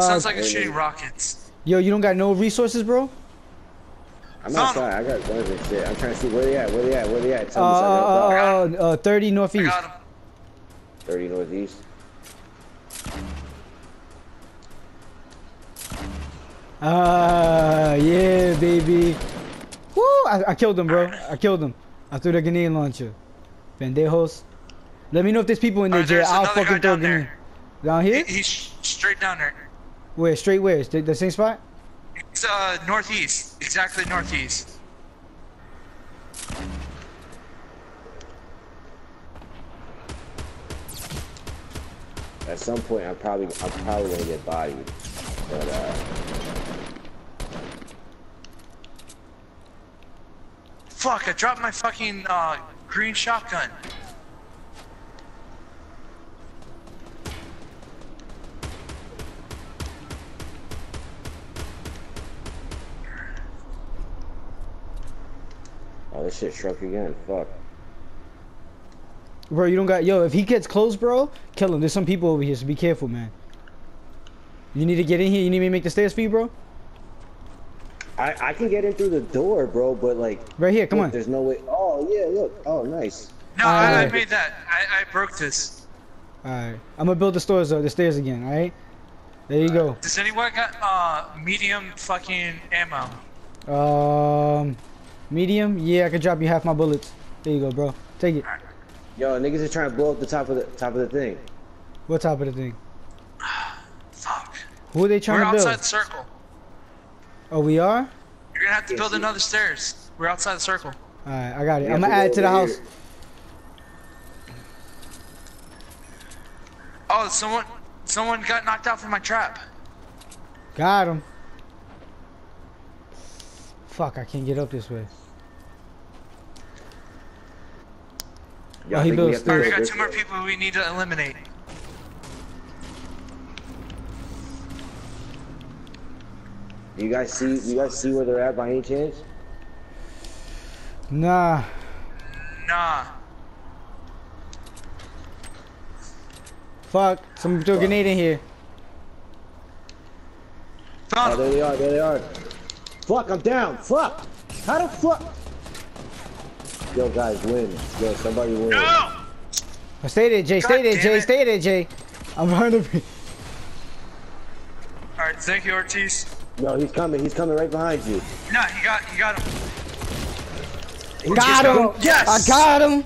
Sounds like it's shooting rockets. Yo, you don't got no resources, bro? I'm Found outside. I got guns and shit. I'm trying to see where they at. Where they at? Where they at? Uh, Tell me so uh, can uh, uh, 30 I northeast. got 30 northeast. Ah, yeah, baby. Woo! I, I killed him, bro. I killed him. I threw the grenade launcher. Pendejos. Let me know if there's people in there, Alright, Jay. I'll another guy fucking throw a down grenade. there. Down here? He- He's straight down there. Where? Straight where? The, the same spot? It's uh northeast, exactly northeast. At some point, I'm probably I'm probably gonna get bodied. But uh, Fuck! I dropped my fucking uh green shotgun. Oh, this shit shrunk again. Fuck. Bro, you don't got. Yo, if he gets close, bro, kill him. There's some people over here, so be careful, man. You need to get in here. You need me to make the stairs for you, bro? I I can get in through the door, bro. But like, Right here, come look, on. There's no way. Oh yeah, look. Oh nice. No, I, I made that. I, I broke this. Alright. I'm gonna build the stairs, uh, the stairs again, alright? There you go. Does anyone got uh medium fucking ammo? Um, medium? Yeah, I can drop you half my bullets. There you go, bro. Take it. Yo, niggas is trying to blow up the top of the top of the thing. What top of the thing? Fuck. Who are they trying We're to build? outside the circle. Oh, we are? You're gonna have to Yes, build you- another stairs. We're outside the circle. Alright, I got it. We I'm gonna add it to the over house. here. Oh, someone, someone got knocked out from my trap. Got him. Fuck, I can't get up this way. Yo, Oh, he built we stairs. We got two more people we need to eliminate. You guys see? You guys see where they're at by any chance? Nah. Nah. Fuck. Someone threw a grenade in here. Oh, there they are. There they are. Fuck, I'm down. Fuck. How the fuck? Yo, guys, win. Yo, somebody win. No! Oh, Stay there, Jay. Stay God there, damn Jay. it. Stay there, Jay. I'm behind running. Alright, thank you, Ortiz. No, he's coming. He's coming right behind you. No, you got, you got him. He Got just- him. Yes! I got him.